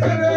Marshal